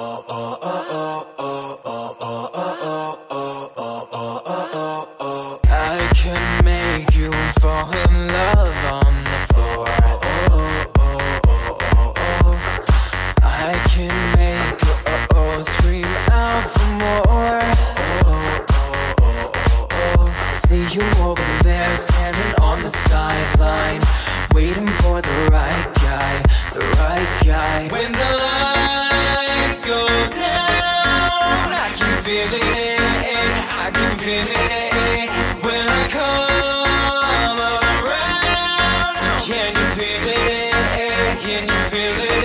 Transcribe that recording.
I can make you fall in love on the floor. I can make you scream out for more. See you over there, standing on the sideline, waiting for the right guy, the right guy. When the feel it, I can feel it when I come around. Can you feel it? Can you feel it?